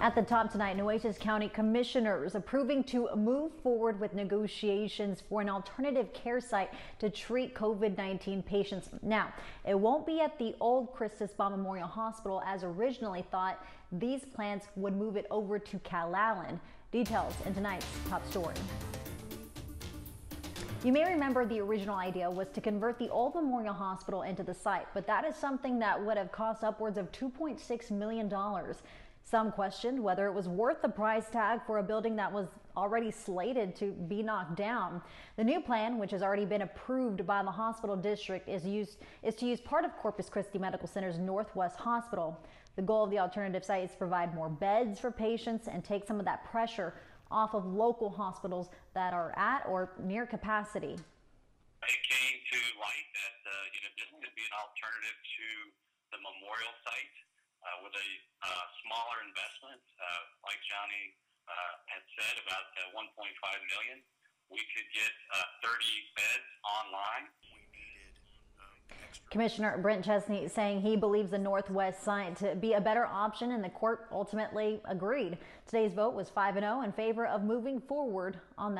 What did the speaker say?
At the top tonight, Nueces County commissioners approving to move forward with negotiations for an alternative care site to treat COVID 19 patients. Now, it won't be at the old Christus Spohn Memorial Hospital as originally thought. These plans would move it over to Calallen. Details in tonight's top story. You may remember the original idea was to convert the old Memorial Hospital into the site, but that is something that would have cost upwards of $2.6 million. Some questioned whether it was worth the price tag for a building that was already slated to be knocked down. The new plan, which has already been approved by the hospital district, is used is to use part of Corpus Christi Medical Center's Northwest Hospital. The goal of the alternative site is to provide more beds for patients and take some of that pressure off of local hospitals that are at or near capacity. It came to light that uh, you know this could be an alternative to the memorial site with a uh, smaller investment, uh, like Johnny uh, had said, about uh, 1.5 million. We could get 30 beds online. Commissioner Brent Chesney saying he believes the Northwest site to be a better option, and the court ultimately agreed. Today's vote was 5 0 in favor of moving forward on that.